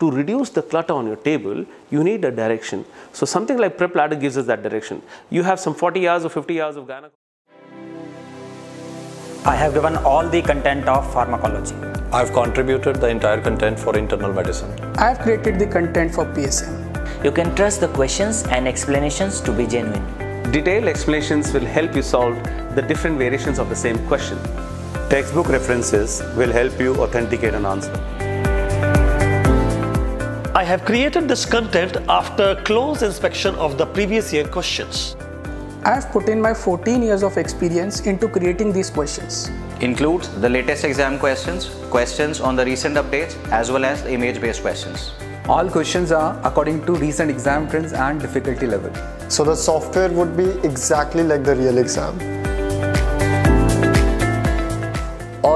to reduce the clutter on your table, you need a direction. So something like Prep Ladder gives us that direction. You have some 40 hours or 50 hours of gynecology. I have given all the content of pharmacology. I've contributed the entire content for internal medicine. I have created the content for PSM. You can trust the questions and explanations to be genuine. Detailed explanations will help you solve the different variations of the same question. Textbook references will help you authenticate an answer. I have created this content after close inspection of the previous year questions. I have put in my 14 years of experience into creating these questions. Includes the latest exam questions, questions on the recent updates, as well as image-based questions. All questions are according to recent exam trends and difficulty level. So the software would be exactly like the real exam.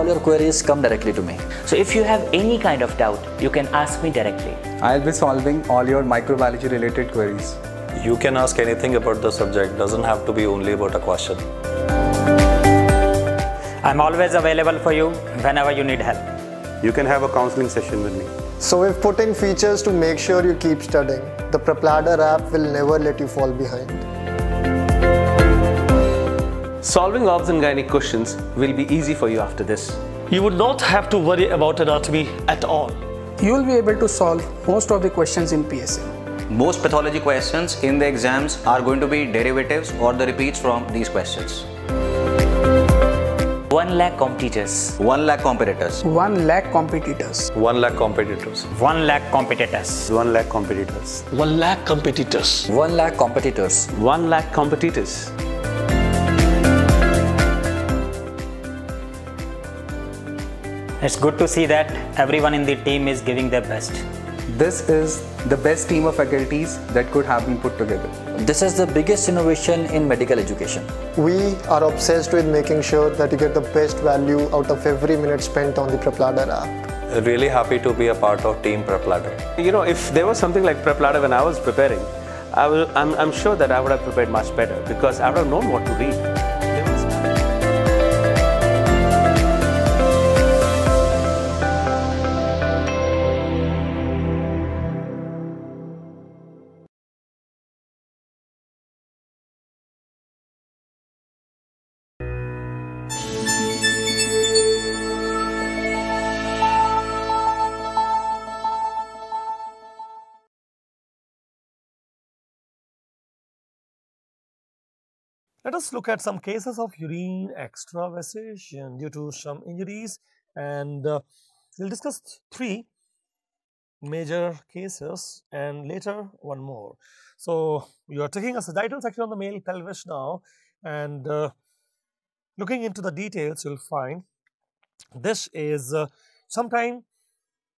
All your queries come directly to me. So if you have any kind of doubt, you can ask me directly. I'll be solving all your microbiology related queries. You can ask anything about the subject, doesn't have to be only about a question. I'm always available for you whenever you need help. You can have a counseling session with me. So we've put in features to make sure you keep studying. The PrepLadder app will never let you fall behind. Solving obs and gynae questions will be easy for you after this. You would not have to worry about anatomy at all. You will be able to solve most of the questions in PSM. Most pathology questions in the exams are going to be derivatives or the repeats from these questions. 1 lakh competitors. 1 lakh competitors. 1 lakh competitors. 1 lakh competitors. 1 lakh competitors. 1 lakh competitors. 1 lakh competitors. 1 lakh competitors. 1 lakh competitors. It's good to see that everyone in the team is giving their best. This is the best team of faculties that could have been put together. This is the biggest innovation in medical education. We are obsessed with making sure that you get the best value out of every minute spent on the PrepLadder app. Really happy to be a part of Team Prep Ladder. You know, if there was something like Prep Ladder when I was preparing, I will, I'm, I'm sure that I would have prepared much better because I would have known what to read. Let us look at some cases of urine extravasation due to some injuries and uh, we'll discuss three major cases and later one more. So, you are taking a sagittal section of the male pelvis now and uh, looking into the details you will find this is uh, sometime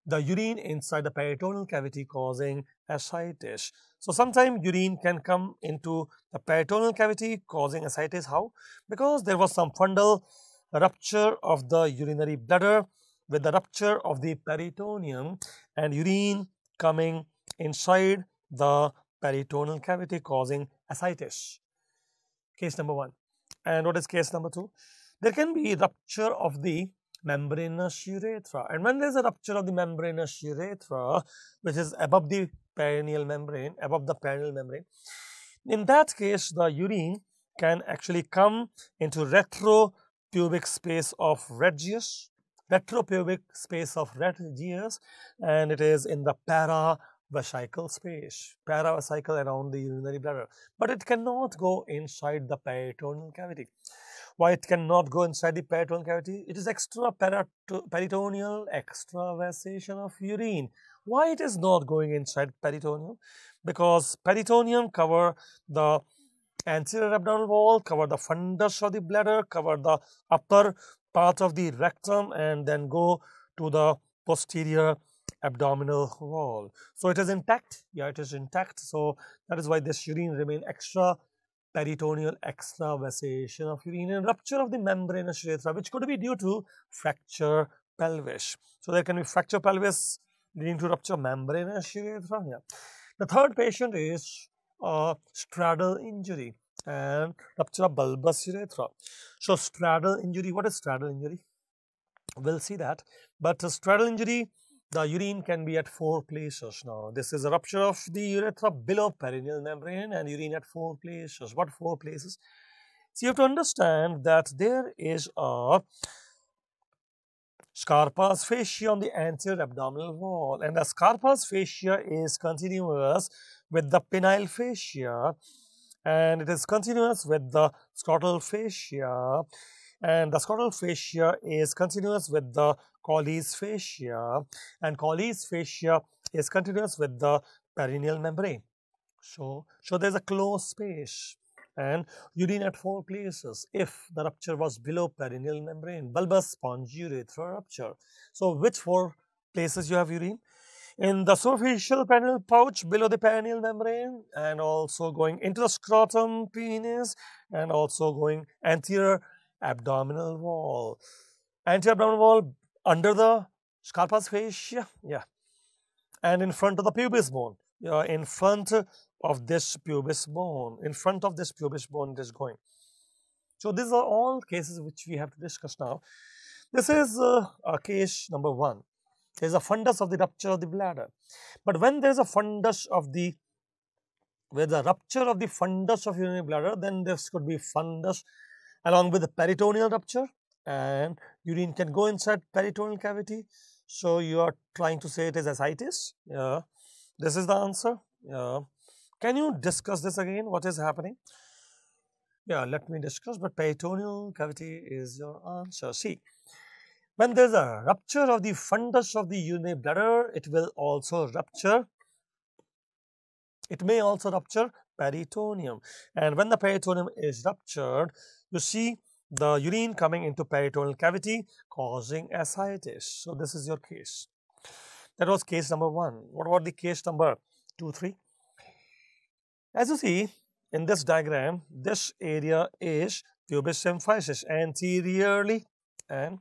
the urine inside the peritoneal cavity causing ascites. So, sometimes urine can come into the peritoneal cavity causing ascites. How? Because there was some fundal rupture of the urinary bladder with the rupture of the peritoneum and urine coming inside the peritoneal cavity causing ascites. Case number one. And what is case number two? There can be rupture of the membranous urethra. And when there is a rupture of the membranous urethra, which is above the perineal membrane, above the perineal membrane, in that case, the urine can actually come into retropubic space of Retzius, retropubic space of Retzius, and it is in the paravesical space, paravesical around the urinary bladder. But it cannot go inside the peritoneal cavity why it cannot go inside the peritoneal cavity? It is extra peritoneal extravasation of urine. Why it is not going inside peritoneum? Because peritoneum cover the anterior abdominal wall, cover the fundus of the bladder, cover the upper part of the rectum and then go to the posterior abdominal wall. So, it is intact, yeah it is intact. So, that is why this urine remain extra peritoneal extravasation of urine and rupture of the membranous urethra which could be due to fracture pelvis. So, there can be fracture pelvis leading to rupture membranous urethra. Yeah. The third patient is a straddle injury and rupture of bulbous urethra. So, straddle injury, what is straddle injury? We will see that, but straddle injury the urine can be at four places now. This is a rupture of the urethra below perineal membrane and urine at four places. What four places? So you have to understand that there is a Scarpa's fascia on the anterior abdominal wall and the Scarpa's fascia is continuous with the penile fascia and it is continuous with the scrotal fascia and the scrotal fascia is continuous with the Colles fascia and Colles fascia is continuous with the perineal membrane. So, so there is a closed space and urine at four places if the rupture was below perineal membrane, bulbous spongy urethra rupture. So, which four places you have urine? In the superficial perineal pouch below the perineal membrane and also going into the scrotum penis and also going anterior abdominal wall. Anterior abdominal wall under the Scarpa's fascia, yeah, and in front of the pubis bone, yeah, in front of this pubis bone, in front of this pubis bone it is going. So these are all cases which we have to discuss now. This is uh, a case number one. There is a fundus of the rupture of the bladder. But when there is a fundus of the, where the rupture of the fundus of urinary bladder, then this could be fundus along with the peritoneal rupture and urine can go inside peritoneal cavity. So, you are trying to say it is ascites. Yeah. This is the answer. Yeah. Can you discuss this again? What is happening? Yeah, let me discuss, but peritoneal cavity is your answer. See, when there is a rupture of the fundus of the urinary bladder, it will also rupture. It may also rupture peritoneum. And when the peritoneum is ruptured, you see the urine coming into peritoneal cavity causing ascites. So, this is your case. That was case number 1. What about the case number 2, 3? As you see in this diagram, this area is pubis symphysis anteriorly and,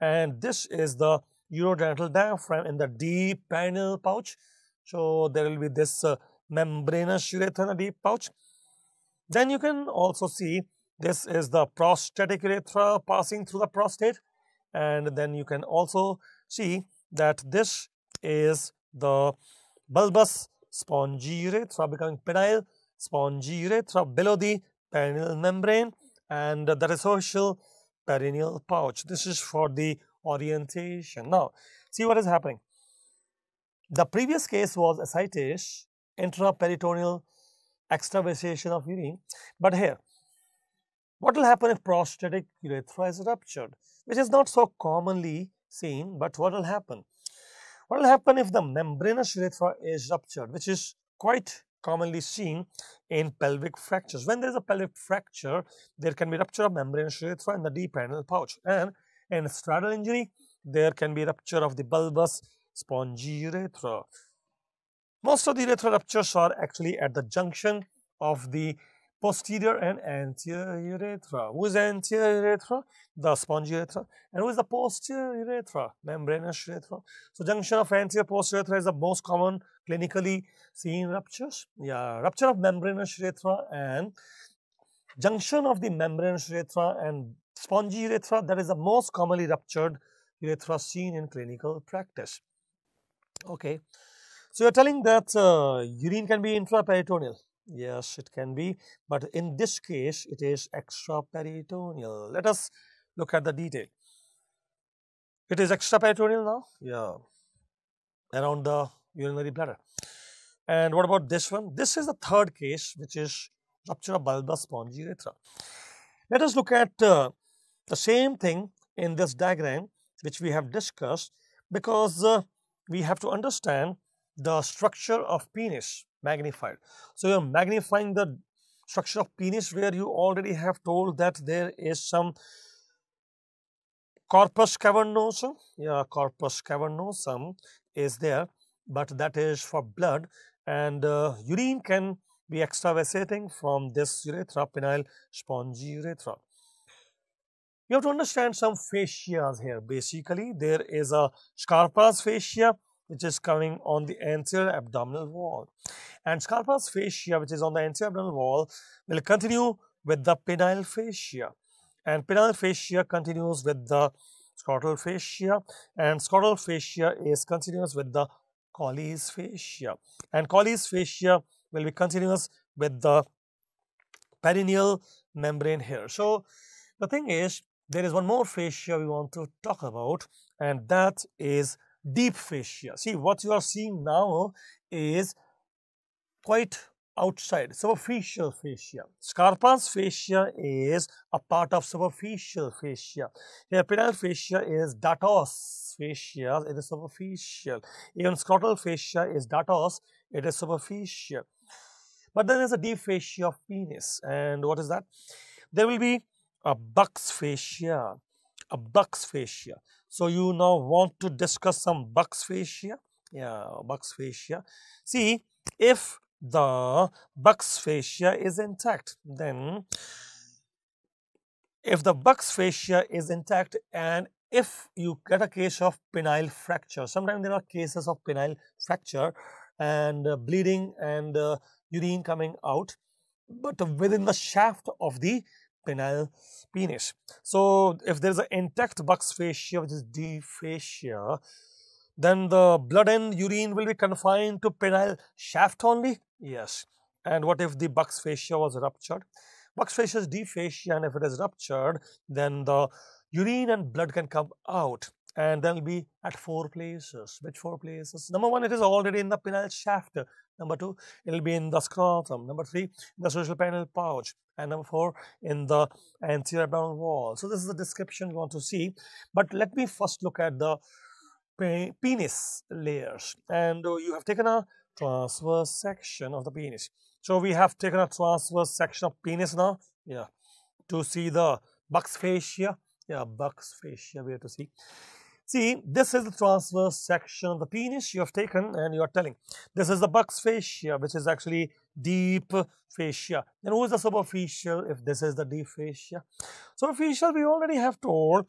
and this is the urogenital diaphragm in the deep perineal pouch. So, there will be this uh, membranous urethra in the deep pouch. Then you can also see this is the prostatic urethra passing through the prostate and then you can also see that this is the bulbous spongy urethra becoming penile spongy urethra below the perineal membrane and the resocial perineal pouch. This is for the orientation. Now, see what is happening. The previous case was ascites, intraperitoneal extravasation of urine, but here what will happen if prostatic urethra is ruptured, which is not so commonly seen, but what will happen? What will happen if the membranous urethra is ruptured, which is quite commonly seen in pelvic fractures. When there is a pelvic fracture, there can be rupture of membranous urethra in the deep anal pouch. And in straddle injury, there can be rupture of the bulbous spongy urethra. Most of the urethra ruptures are actually at the junction of the posterior and anterior urethra. Who is anterior urethra? The spongy urethra. And who is the posterior urethra? Membranous urethra. So, junction of anterior posterior urethra is the most common clinically seen ruptures. Yeah, rupture of membranous urethra and junction of the membranous urethra and spongy urethra that is the most commonly ruptured urethra seen in clinical practice. Okay. So, you are telling that uh, urine can be intraperitoneal. Yes, it can be, but in this case, it is extraperitoneal. Let us look at the detail. It is extraperitoneal now? Yeah, around the urinary bladder. And what about this one? This is the third case, which is rupture of bulbous spongy urethra. Let us look at uh, the same thing in this diagram, which we have discussed, because uh, we have to understand the structure of penis magnified. So, you are magnifying the structure of penis where you already have told that there is some corpus cavernosum, yeah, corpus cavernosum is there, but that is for blood and uh, urine can be extravasating from this urethra, penile spongy urethra. You have to understand some fascias here. Basically, there is a Scarpa's fascia which is coming on the anterior abdominal wall. And Scarpa's fascia, which is on the anterior abdominal wall, will continue with the penile fascia. And penile fascia continues with the scrotal fascia and scrotal fascia is continuous with the Colles fascia and Colles fascia will be continuous with the perineal membrane here. So, the thing is there is one more fascia we want to talk about and that is deep fascia. See what you are seeing now is quite outside superficial fascia. Scarpa's fascia is a part of superficial fascia. Penile fascia is dartos fascia, it is superficial. Even scrotal fascia is dartos, it is superficial. But then there's a deep fascia of penis and what is that? There will be a Buck's fascia, a Buck's fascia. So you now want to discuss some Buck's fascia? Yeah, Buck's fascia. See, if the Buck's fascia is intact, then if the Buck's fascia is intact and if you get a case of penile fracture, sometimes there are cases of penile fracture and uh, bleeding and uh, urine coming out, but within the shaft of the penile penis. So, if there is an intact Buck's fascia which is D fascia, then the blood and urine will be confined to penile shaft only? Yes. And what if the Buck's fascia was ruptured? Buck's fascia is D fascia and if it is ruptured, then the urine and blood can come out and they'll be at four places. Which four places? Number one, it is already in the penile shaft. Number two, it will be in the scrotum. Number three, the social penile pouch. And number four, in the anterior abdominal wall. So this is the description you want to see. But let me first look at the pe penis layers. And uh, you have taken a transverse section of the penis. So we have taken a transverse section of penis now. Yeah. To see the Buck's fascia. Yeah, Buck's fascia we have to see. See, this is the transverse section of the penis you have taken and you are telling. This is the Buck's fascia, which is actually deep fascia. Then who is the superficial if this is the deep fascia? Superficial, we already have told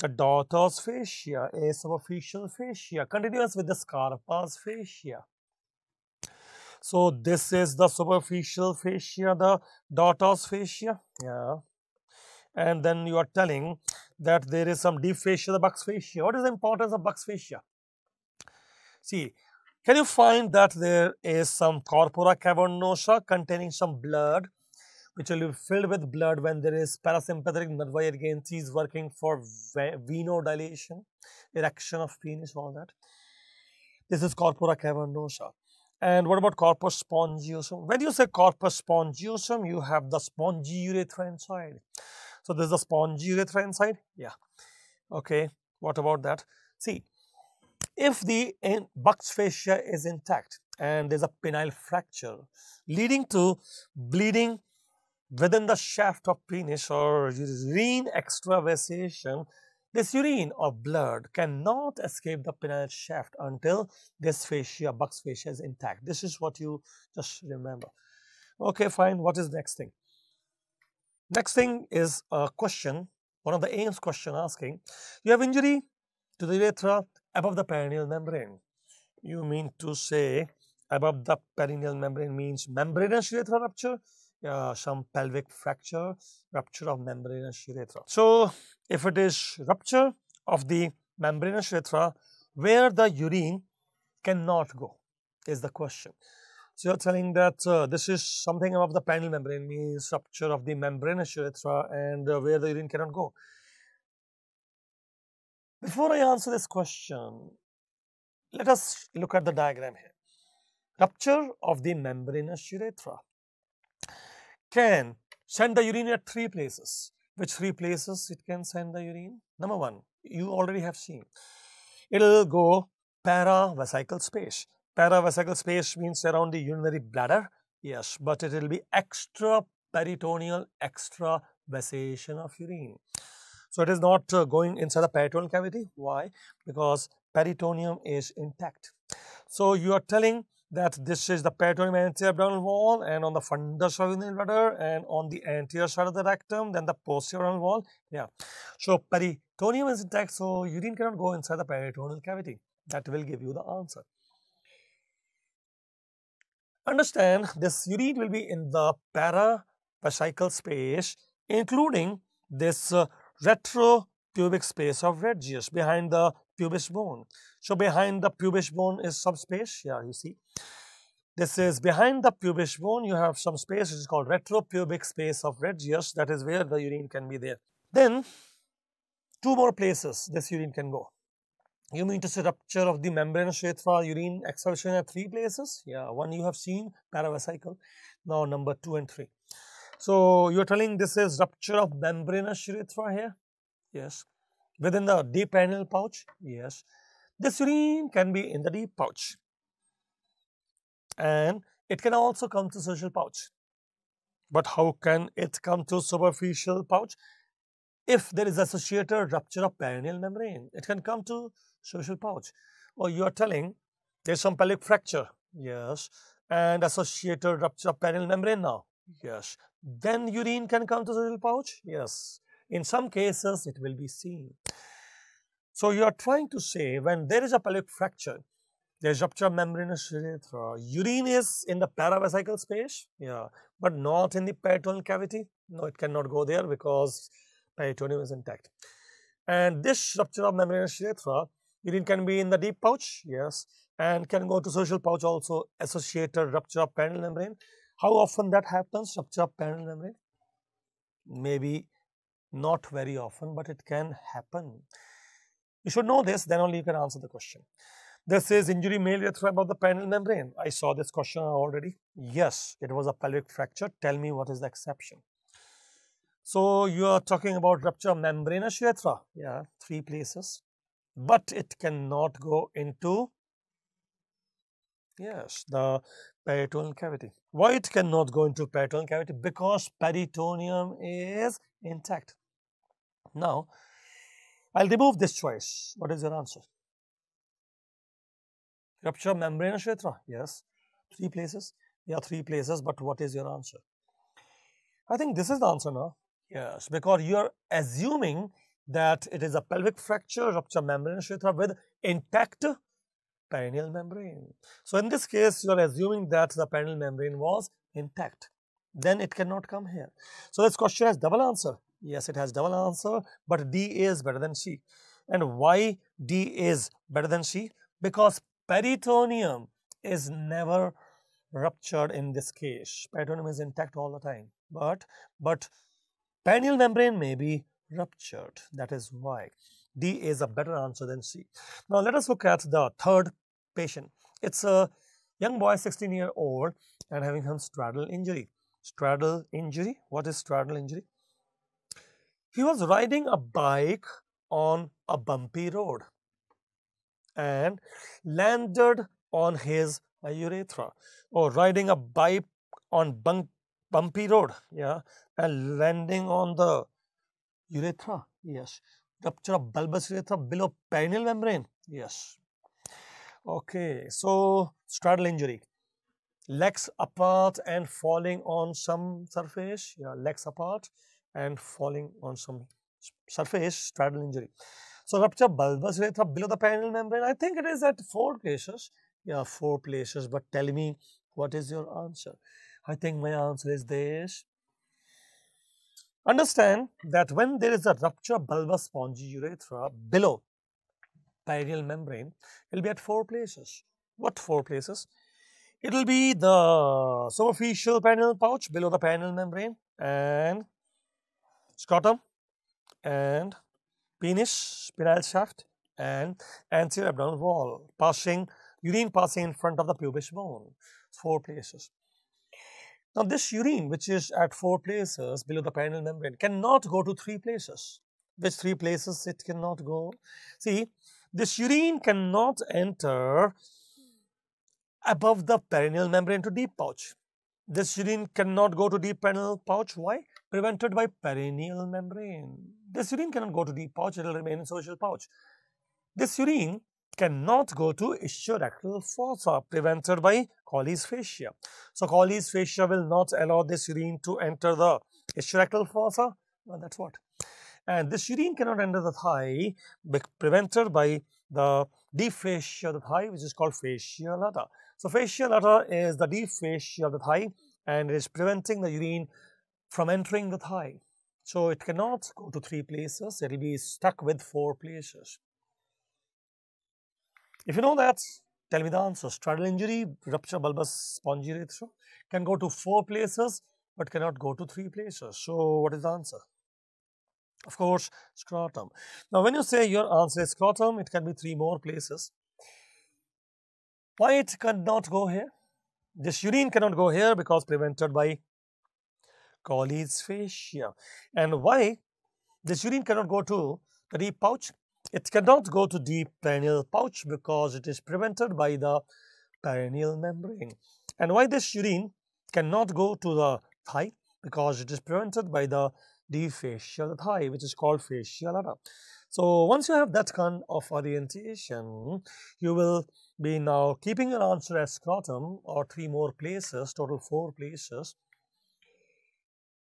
the dartos fascia is superficial fascia, continuous with the Scarpa's fascia. So, this is the superficial fascia, the dartos fascia. Yeah and then you are telling that there is some deep fascia, the Buck's fascia. What is the importance of Buck's fascia? See, can you find that there is some corpora cavernosa containing some blood which will be filled with blood when there is parasympathetic nerve agencies working for venodilation, erection of penis, all that. This is corpora cavernosa. And what about corpus spongiosum? When you say corpus spongiosum, you have the spongy urethra inside. So this is the spongy urethra inside. Yeah. Okay. What about that? See, if the Buck's fascia is intact and there's a penile fracture leading to bleeding within the shaft of penis or urine extravasation, this urine or blood cannot escape the penile shaft until this fascia, Buck's fascia is intact. This is what you just remember. Okay, fine. What is the next thing? Next thing is a question, one of the AIIMS question asking, you have injury to the urethra above the perineal membrane. You mean to say above the perineal membrane means membranous urethra rupture, uh, some pelvic fracture, rupture of membranous urethra. So, if it is rupture of the membranous urethra, where the urine cannot go is the question. So, you are telling that uh, this is something above the perineal membrane means rupture of the membranous urethra and uh, where the urine cannot go. Before I answer this question, let us look at the diagram here. Rupture of the membranous urethra can send the urine at three places. Which three places it can send the urine? Number one, you already have seen. It will go paravesical space. Paravesical space means around the urinary bladder. Yes, but it will be extra peritoneal extra extravasation of urine. So, it is not uh, going inside the peritoneal cavity. Why? Because peritoneum is intact. So, you are telling that this is the peritoneum anterior abdominal wall and on the fundus of the bladder and on the anterior side of the rectum, then the posterior abdominal wall. Yeah. So, peritoneum is intact, so urine cannot go inside the peritoneal cavity. That will give you the answer. Understand this urine will be in the paravesical space including this uh, pubic space of Retzius behind the pubis bone. So behind the pubis bone is some space. Yeah, you see. This is behind the pubis bone. You have some space which is called retropubic space of Retzius. That is where the urine can be there. Then two more places this urine can go. You mean to say rupture of the membranous urethra urine expulsion at three places? Yeah, one you have seen paravesical. Now number two and three. So you are telling this is rupture of membranous urethra here? Yes. Within the deep anal pouch? Yes. This urine can be in the deep pouch. And it can also come to social pouch. But how can it come to superficial pouch? If there is associated rupture of perineal membrane, it can come to social pouch. Or you are telling there's some pelvic fracture. Yes. And associated rupture of perineal membrane now. Yes. Then urine can come to social pouch. Yes. In some cases, it will be seen. So, you are trying to say when there is a pelvic fracture, there is rupture of membranous urethra, urine is in the paravesical space, yeah, but not in the peritoneal cavity. No, it cannot go there because peritoneum is intact. And this rupture of membranous urethra, urine can be in the deep pouch, yes, and can go to social pouch also associated rupture of perineal membrane. How often that happens, rupture of perineal membrane? Maybe not very often, but it can happen. You should know this, then only you can answer the question. This is injury male urethra above the perineal membrane. I saw this question already. Yes, it was a pelvic fracture. Tell me what is the exception. So, you are talking about rupture of membranous urethra. Yeah, three places. But it cannot go into, yes, the peritoneal cavity. Why it cannot go into peritoneal cavity? Because peritoneum is intact. Now, I'll remove this choice. What is your answer? Rupture membrane urethra Yes. Three places? Yeah, three places, but what is your answer? I think this is the answer now. Yes, because you are assuming that it is a pelvic fracture, rupture membrane urethra with intact perineal membrane. So, in this case, you are assuming that the perineal membrane was intact. Then it cannot come here. So, this question has double answer. Yes, it has double answer, but D is better than C. And why D is better than C? Because peritoneum is never ruptured in this case. Peritoneum is intact all the time, but but perineal membrane may be ruptured. That is why D is a better answer than C. Now let us look at the third patient. It's a young boy, 16 year old, and having some straddle injury. Straddle injury. What is straddle injury? He was riding a bike on a bumpy road and landed on his urethra or riding a bike on bump, bumpy road yeah and landing on the urethra yes rupture of bulbous urethra below perineal membrane yes okay so straddle injury legs apart and falling on some surface yeah legs apart and falling on some surface straddle injury so rupture bulbous urethra below the perineal membrane, I think it is at four places. Yeah, four places, but tell me what is your answer? I think my answer is this. Understand that when there is a rupture bulbous spongy urethra below perineal membrane, it will be at four places. What four places? It will be the superficial perineal pouch below the perineal membrane and scrotum and penis, penile shaft and anterior abdominal wall passing urine passing in front of the pubis bone, four places. Now, this urine which is at four places below the perineal membrane cannot go to three places. Which three places it cannot go? See, this urine cannot enter above the perineal membrane to deep pouch. This urine cannot go to deep perineal pouch. Why? Prevented by perineal membrane. This urine cannot go to deep pouch, it will remain in social pouch. This urine cannot go to ischiorectal fossa prevented by Colles fascia. So, Colles fascia will not allow this urine to enter the ischiorectal fossa. Well, that's what. And this urine cannot enter the thigh prevented by the deep fascia of the thigh which is called fascia lata. So, fascia lata is the deep fascia of the thigh and it is preventing the urine from entering the thigh. So it cannot go to three places, it will be stuck with four places. If you know that, tell me the answer. Straddle injury, rupture bulbous spongy urethra can go to four places but cannot go to three places. So what is the answer? Of course, scrotum. Now, when you say your answer is scrotum, it can be three more places. Why it cannot go here? This urine cannot go here because prevented by Colles fascia. And why this urine cannot go to the deep pouch? It cannot go to the perineal pouch because it is prevented by the perineal membrane. And why this urine cannot go to the thigh? Because it is prevented by the the thigh, which is called fascia lata. So once you have that kind of orientation, you will be now keeping your answer as scrotum or three more places, total four places.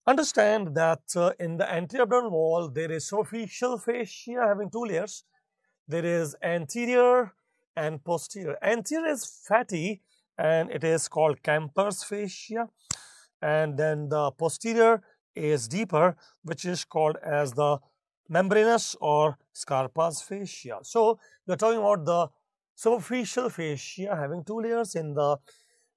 Understand that uh, in the anterior abdominal wall, there is superficial fascia having two layers. There is anterior and posterior. Anterior is fatty and it is called Camper's fascia. And then the posterior is deeper, which is called as the membranous or Scarpa's fascia. So, we are talking about the superficial fascia having two layers in the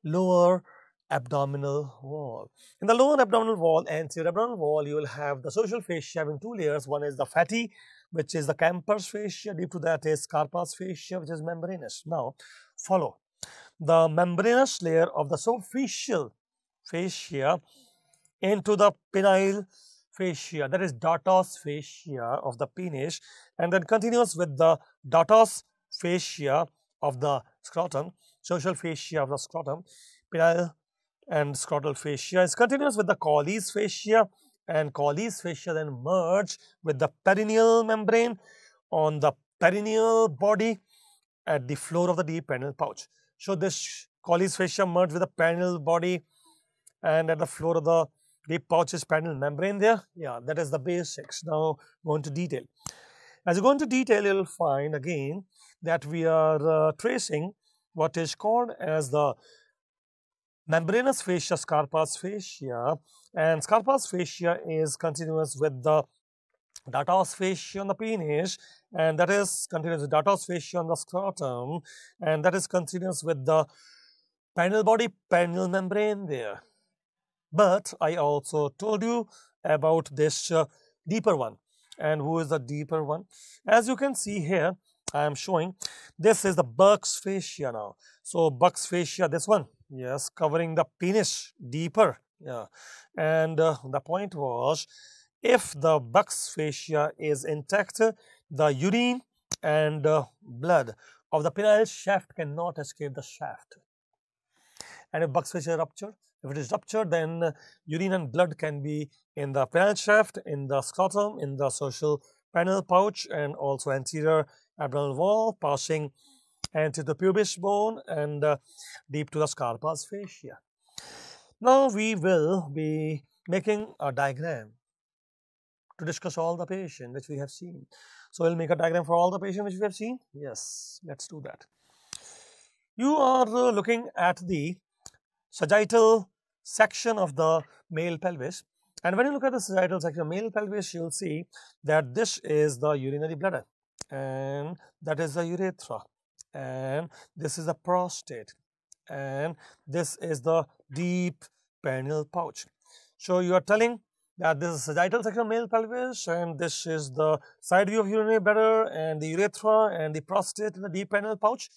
lower abdominal wall. In the lower abdominal wall, and abdominal wall, you will have the social fascia having two layers. One is the fatty, which is the Camper's fascia. Deep to that is Scarpa's fascia, which is membranous. Now, follow. The membranous layer of the superficial fascia into the penile fascia, that is dartos fascia of the penis, and then continues with the dartos fascia of the scrotum, social fascia of the scrotum, penile and scrotal fascia is continuous with the Colles fascia and Colles fascia then merge with the perineal membrane on the perineal body at the floor of the deep perineal pouch. So, this Colles fascia merge with the perineal body and at the floor of the deep pouch is perineal membrane there. Yeah, that is the basics. Now, go into detail. As you go into detail, you will find again that we are uh, tracing what is called as the membranous fascia Scarpa's fascia and Scarpa's fascia is continuous with the dartos fascia on the penis and that is continuous with dartos fascia on the scrotum and that is continuous with the perineal body perineal membrane there. But I also told you about this uh, deeper one and who is the deeper one. As you can see here, I am showing this is the Buck's fascia now. So, Buck's fascia, this one, yes, covering the penis deeper. Yeah, and uh, the point was if the Buck's fascia is intact, the urine and uh, blood of the penile shaft cannot escape the shaft. And if Buck's fascia ruptured, if it is ruptured, then urine and blood can be in the penile shaft, in the scrotum, in the social perineal pouch, and also anterior abdominal wall, passing anterior to the pubis bone and uh, deep to the Scarpa's fascia. Now we will be making a diagram to discuss all the patient which we have seen. So we'll make a diagram for all the patient which we have seen. Yes, let's do that. You are uh, looking at the sagittal section of the male pelvis and when you look at the sagittal section of male pelvis, you will see that this is the urinary bladder and that is the urethra and this is the prostate and this is the deep perineal pouch. So, you are telling that this is sagittal section of male pelvis and this is the side view of urinary bladder and the urethra and the prostate and the deep perineal pouch.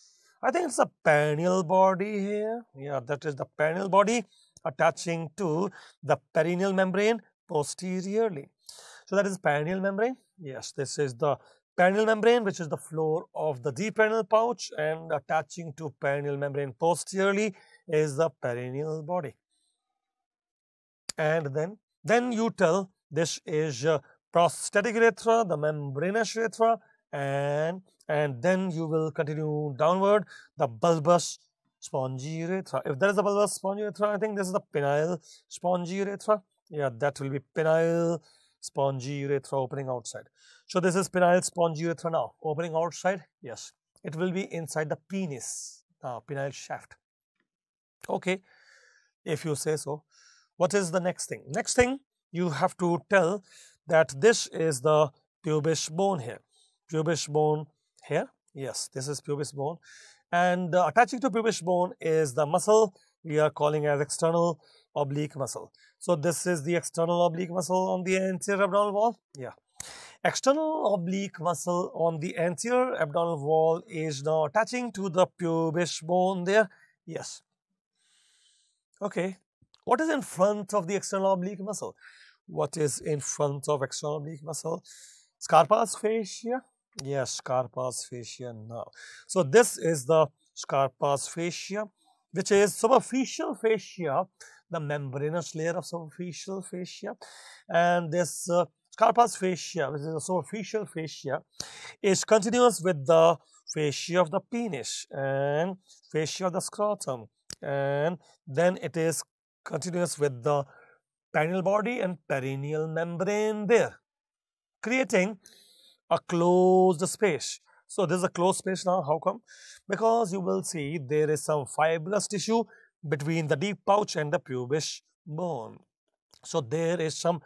I think it's a perineal body here. Yeah, that is the perineal body attaching to the perineal membrane posteriorly. So, that is perineal membrane. Yes, this is the perineal membrane which is the floor of the deep perineal pouch and attaching to perineal membrane posteriorly is the perineal body. And then, then you tell this is uh, prostatic urethra, the membranous urethra and, and then you will continue downward the bulbous spongy urethra. If there is a bulbous spongy urethra, I think this is the penile spongy urethra. Yeah, that will be penile spongy urethra opening outside. So, this is penile spongy urethra now opening outside. Yes, it will be inside the penis, uh, penile shaft. Okay, if you say so. What is the next thing? Next thing you have to tell that this is the pubis bone here. Pubis bone here. Yes, this is pubis bone. And uh, attaching to pubis bone is the muscle we are calling as external oblique muscle. So this is the external oblique muscle on the anterior abdominal wall. Yeah. External oblique muscle on the anterior abdominal wall is now attaching to the pubis bone there. Yes. Okay. What is in front of the external oblique muscle? What is in front of external oblique muscle? Scarpa's fascia. Yes, Scarpa's fascia now. So this is the Scarpa's fascia, which is superficial fascia, the membranous layer of superficial fascia. And this uh, Scarpa's fascia, which is a superficial fascia, is continuous with the fascia of the penis and fascia of the scrotum. And then it is continuous with the perineal body and perineal membrane there, creating a closed space. So, this is a closed space now. How come? Because you will see there is some fibrous tissue between the deep pouch and the pubis bone. So, there is some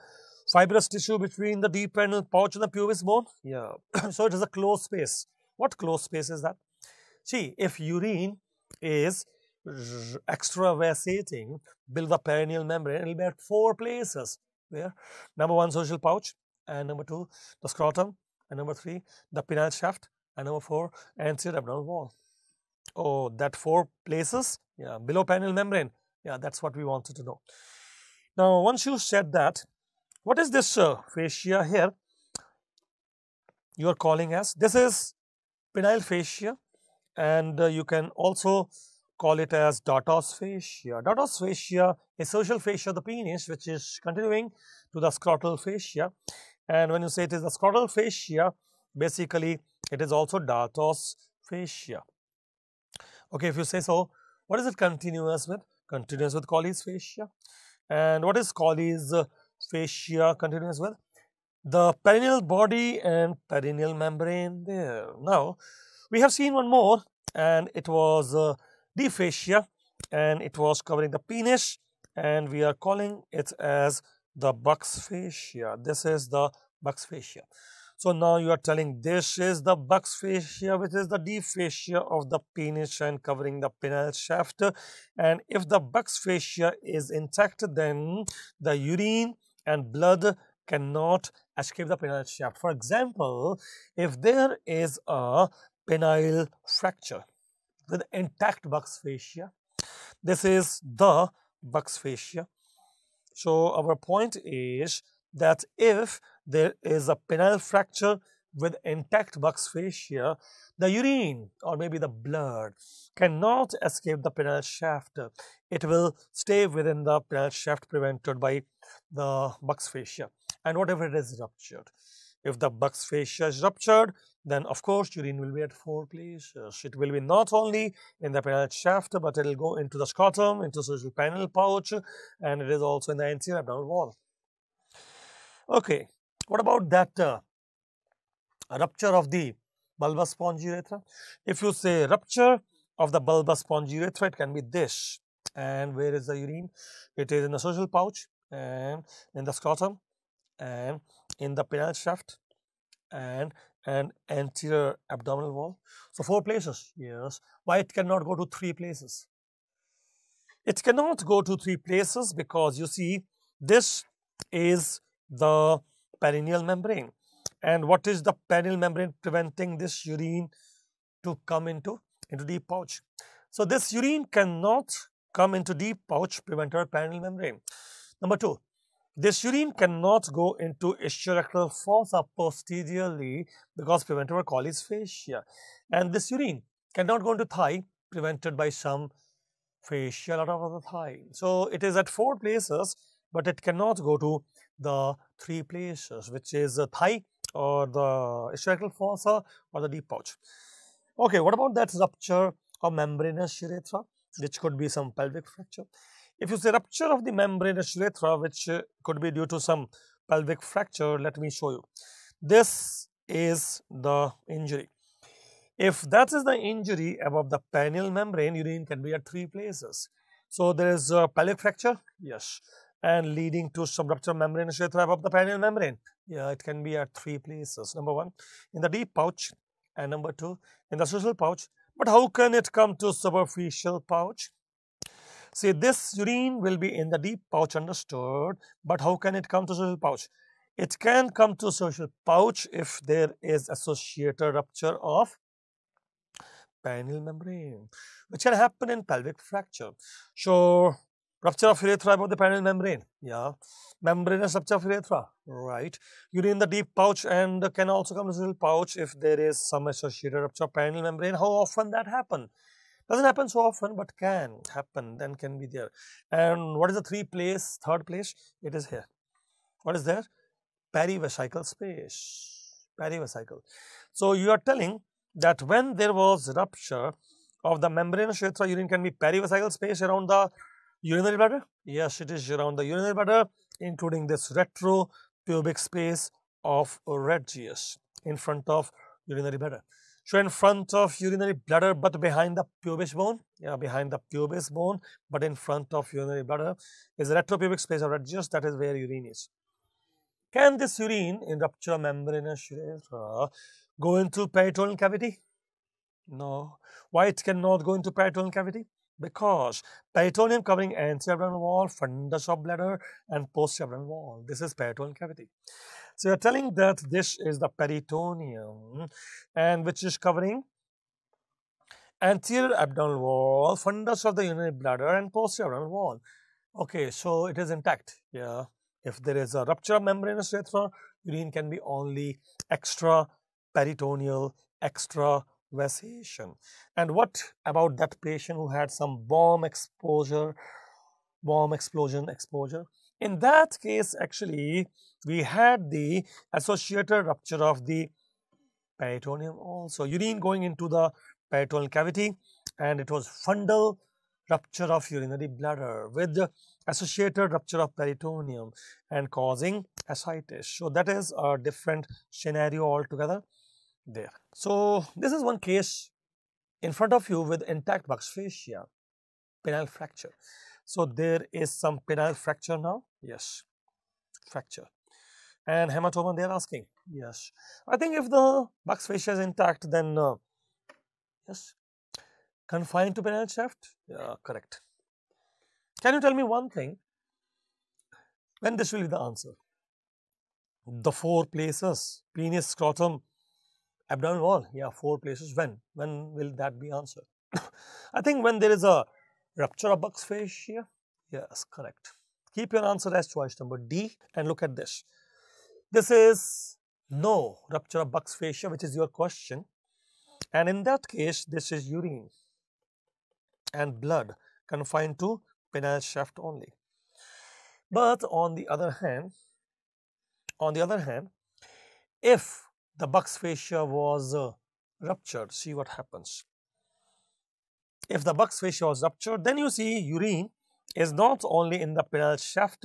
fibrous tissue between the deep perineal pouch and the pubis bone. Yeah. so, it is a closed space. What closed space is that? See, if urine is extravasating build the perineal membrane, it will be at four places. Where? Number one, social pouch, and number two, the scrotum, and number three, the penile shaft, and number four, anterior abdominal wall. Oh, that four places, yeah, below perineal membrane. Yeah, that's what we wanted to know. Now, once you said that, what is this uh, fascia here? You are calling as this is penile fascia, and uh, you can also call it as dartos fascia. Dartos fascia is social fascia of the penis, which is continuing to the scrotal fascia. And when you say it is the scrotal fascia, basically it is also dartos fascia. Okay, if you say so, what is it continuous with? Continuous with Colles fascia. And what is Colles fascia continuous with? The perineal body and perineal membrane there. Now, we have seen one more and it was uh, deep fascia and it was covering the penis and we are calling it as the Buck's fascia. This is the Buck's fascia. So now you are telling this is the Buck's fascia, which is the deep fascia of the penis and covering the penile shaft. And if the Buck's fascia is intact, then the urine and blood cannot escape the penile shaft. For example, if there is a penile fracture with intact Buck's fascia, this is the Buck's fascia. So our point is that if there is a penile fracture with intact Buck's fascia, the urine or maybe the blood cannot escape the penile shaft. It will stay within the penile shaft prevented by the Buck's fascia and whatever it is ruptured. If the Buck's fascia is ruptured, then of course urine will be at four places. It will be not only in the penile shaft, but it will go into the scrotum, into social perineal pouch, and it is also in the anterior abdominal wall. Okay, what about that uh, rupture of the bulbous spongy urethra? If you say rupture of the bulbous spongy urethra, it can be this. And where is the urine? It is in the social pouch and in the scrotum and in the penile shaft and and anterior abdominal wall. So, four places, yes. Why it cannot go to three places? It cannot go to three places because you see this is the perineal membrane. And what is the perineal membrane preventing this urine to come into, into deep pouch? So, this urine cannot come into deep pouch prevented perineal membrane. Number two, this urine cannot go into ischiorectal fossa posteriorly because preventer Colles fascia. And this urine cannot go into thigh prevented by some fascia out of the thigh. So, it is at four places, but it cannot go to the three places, which is the thigh or the ischiorectal fossa or the deep pouch. Okay, what about that rupture of membranous urethra, which could be some pelvic fracture? If you say rupture of the membranous urethra, which uh, could be due to some pelvic fracture, let me show you. This is the injury. If that is the injury above the perineal membrane, urine can be at three places. So, there is a pelvic fracture, yes. And leading to some rupture membrane urethra above the perineal membrane. Yeah, it can be at three places. Number one, in the deep pouch, and number two, in the social pouch. But how can it come to superficial pouch? See, this urine will be in the deep pouch understood, but how can it come to social pouch? It can come to social pouch if there is associated rupture of perineal membrane, which can happen in pelvic fracture. So, rupture of urethra above the perineal membrane, yeah, membranous rupture of urethra, right. Urine in the deep pouch and can also come to social pouch if there is some associated rupture of perineal membrane. How often that happen? Doesn't happen so often, but can happen, then can be there. And what is the three place, third place? It is here. What is there? Perivesical space, perivesical. So, you are telling that when there was rupture of the membranous urethra, urine can be perivesical space around the urinary bladder? Yes, it is around the urinary bladder, including this retropubic space of Retzius in front of urinary bladder. So, in front of urinary bladder but behind the pubis bone, yeah, behind the pubis bone but in front of urinary bladder is retropubic space of Retzius that is where urine is. Can this urine in rupture membranous urethra go into peritoneal cavity? No. Why it cannot go into peritoneal cavity? Because peritoneum covering anterior wall, fundus of bladder and posterior wall. This is peritoneal cavity. So, you are telling that this is the peritoneum and which is covering anterior abdominal wall, fundus of the urinary bladder and posterior wall. Okay, so it is intact. Yeah. If there is a rupture of membranous urethra, urine can be only extra peritoneal extravasation. And what about that patient who had some bomb exposure, bomb explosion exposure? In that case, actually, we had the associated rupture of the peritoneum also. Urine going into the peritoneal cavity and it was fundal rupture of urinary bladder with the associated rupture of peritoneum and causing ascites. So, that is a different scenario altogether there. So, this is one case in front of you with intact Buck's fascia, penile fracture. So, there is some penile fracture now, yes, fracture. And hematoma they are asking, yes. I think if the Buck's fascia is intact then uh, yes, confined to penile shaft, yeah, correct. Can you tell me one thing, when this will be the answer? The four places, penis, scrotum, abdominal wall, yeah, four places. When? When will that be answered? I think when there is a rupture of Buck's fascia, yes, correct. Keep your answer as choice number D and look at this. This is no rupture of Buck's fascia, which is your question. And in that case, this is urine and blood confined to penile shaft only. But on the other hand, on the other hand, if the Buck's fascia was uh, ruptured, see what happens. If the Buck's fascia was ruptured, then you see urine is not only in the penile shaft,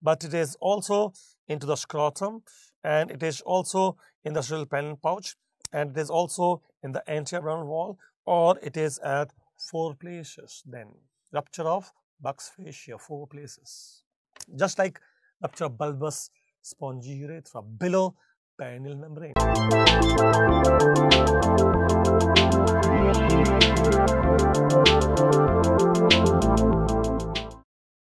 but it is also into the scrotum and it is also in the cerebral penile pouch and it is also in the anterior wall or it is at four places then rupture of Buck's fascia, four places. Just like rupture of bulbous spongy urethra below perineal membrane.